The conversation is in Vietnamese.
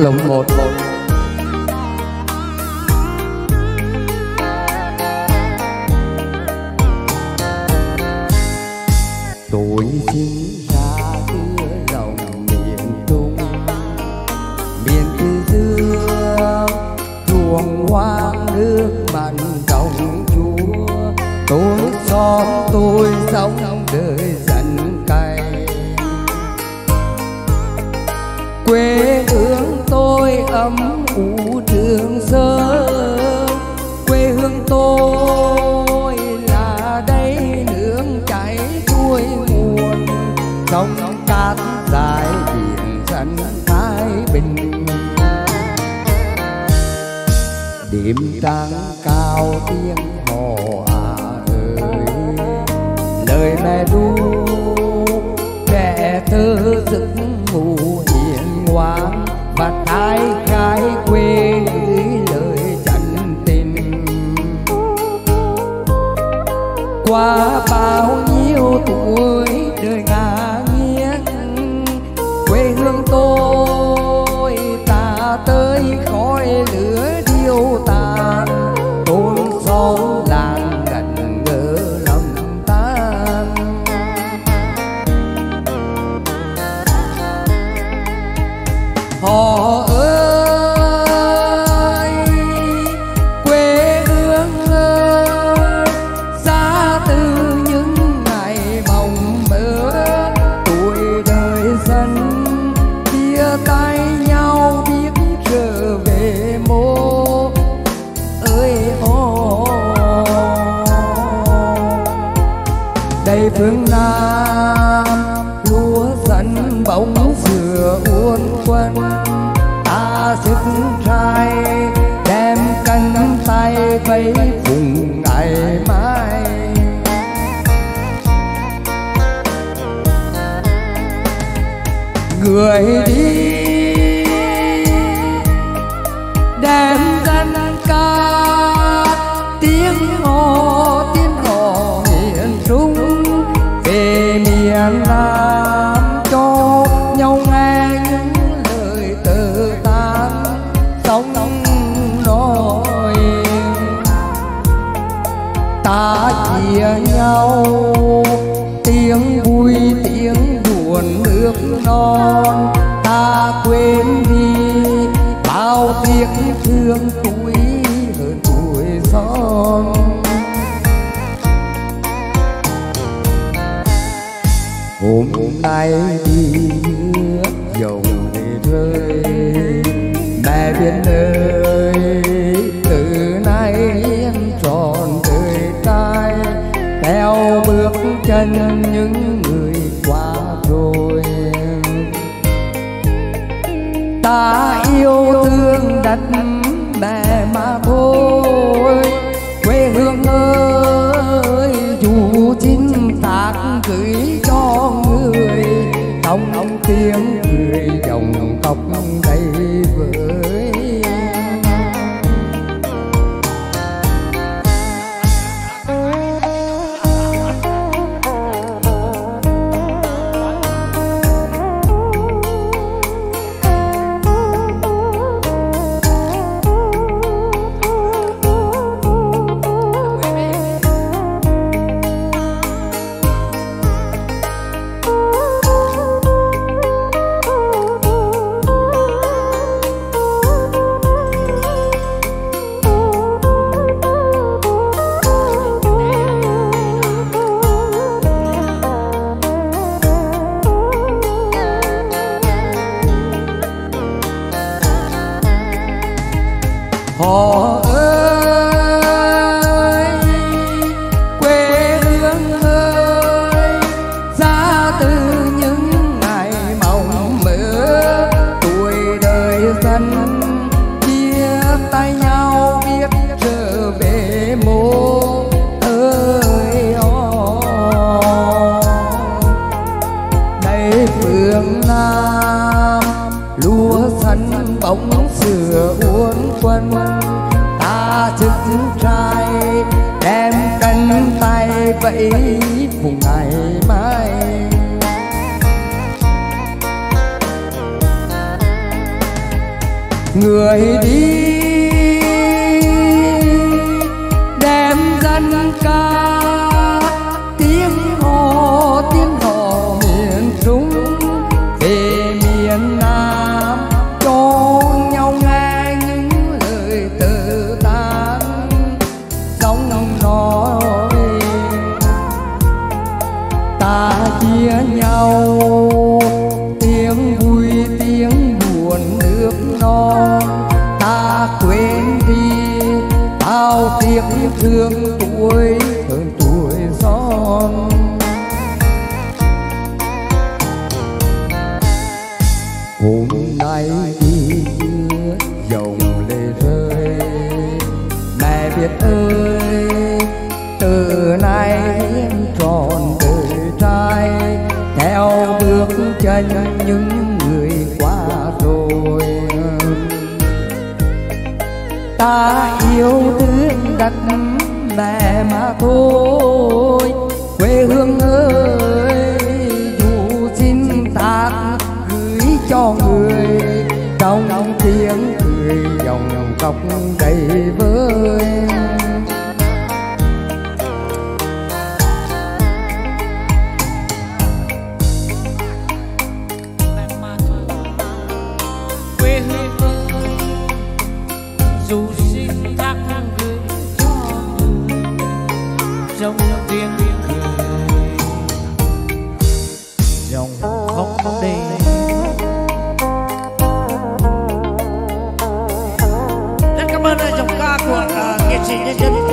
lùng một. Một tôi chính tôi ấm u trường dơ. Quê hương tôi là đây, nương chảy cuối nguồn. Sông cát dài biển dần thái bình. Đêm trăng cao tiếng hò à ơi. Lời mẹ ru trẻ thơ giấc ngủ qua bao nhiêu tuổi đời ngàn phương nam. Lúa dẫn bóng dừa uốn quanh ta sức trai đem cánh tay vẫy vùng ngày mai. Người đi nói ta chia nhau, tiếng vui, tiếng buồn nước non. Ta quên đi bao tiếc thương tuổi hơn tuổi son. Hôm nay đi nước dòng để rơi, mẹ biết ơi chân những người qua rồi. Ta yêu thương đất mẹ mà thôi. 어. Vậy một vùng ngày mai người đi đem dân ca bao tiếc thương tuổi hơn tuổi son hôm nay đi dòng lệ rơi, mẹ biết ơi, từ nay em tròn đời trai, theo bước chân những ta yêu thương đất mẹ mà thôi. Quê hương ơi, dù xin ta gửi cho người, trong tiếng cười dòng dòng cọc đầy vơi. Quê hương dù xin thác gửi cho dòng trong tiếng cười dòng không đây rất cảm ơn dòng ca của uh, nghệ sĩ nhân dân.